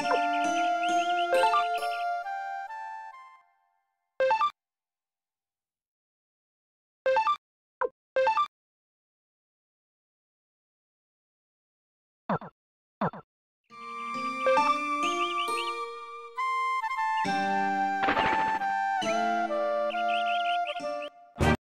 you